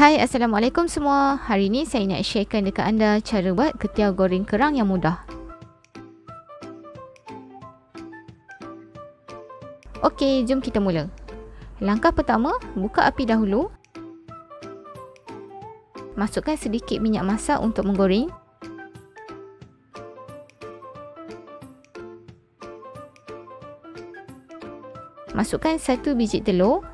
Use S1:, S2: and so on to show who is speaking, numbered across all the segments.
S1: Hai Assalamualaikum semua. Hari ini saya nak sharekan dekat anda Cara buat ketiau goreng kerang yang mudah. Okey, jom kita mula. Langkah pertama, buka api dahulu. Masukkan sedikit minyak masak untuk menggoreng. Masukkan satu biji telur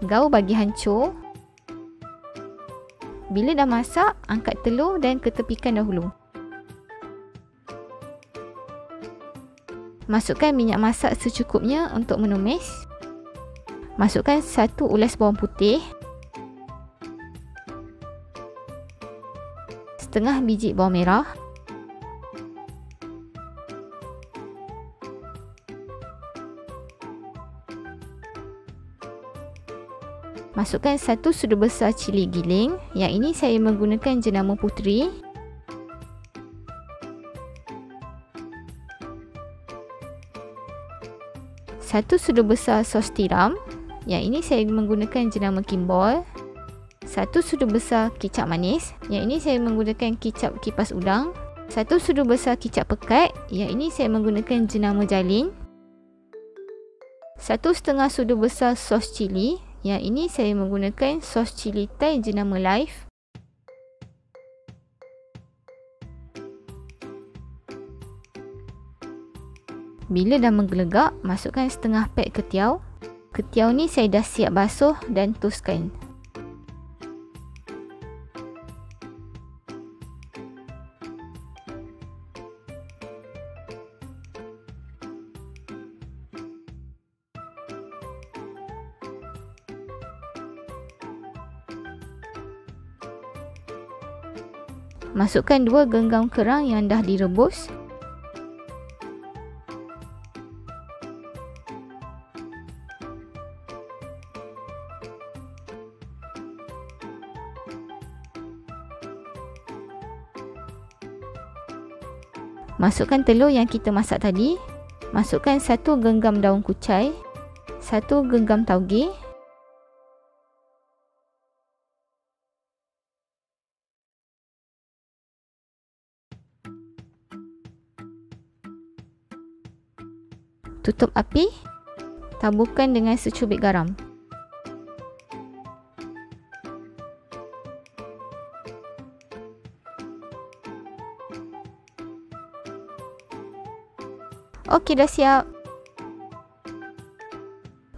S1: Gaul bagi hancur. Bila dah masak, angkat telur dan ketepikan dahulu. Masukkan minyak masak secukupnya untuk menumis. Masukkan satu ulas bawang putih. Setengah biji bawang merah. Masukkan satu sudu besar cili giling. Yang ini saya menggunakan jenama puteri. Satu sudu besar sos tiram. Yang ini saya menggunakan jenama kimbol. Satu sudu besar kicap manis. Yang ini saya menggunakan kicap kipas udang. Satu sudu besar kicap pekat. Yang ini saya menggunakan jenama jalin. Satu setengah sudu besar sos cili. Yang ini saya menggunakan sos cili Thai jenama Life. Bila dah menggelegak, masukkan setengah pek ketiau. Ketiau ni saya dah siap basuh dan tuskan. Masukkan dua genggam kerang yang dah direbus. Masukkan telur yang kita masak tadi. Masukkan satu genggam daun kucai. Satu genggam tauge. Tutup api. Taburkan dengan secubit garam. Okey dah siap.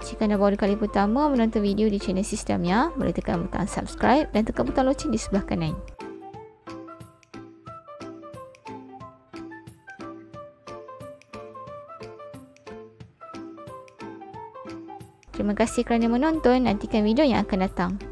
S1: Jika anda baru kali pertama menonton video di channel Sistemnya, boleh tekan butang subscribe dan tekan butang loceng di sebelah kanan. Terima kasih kerana menonton. Nantikan video yang akan datang.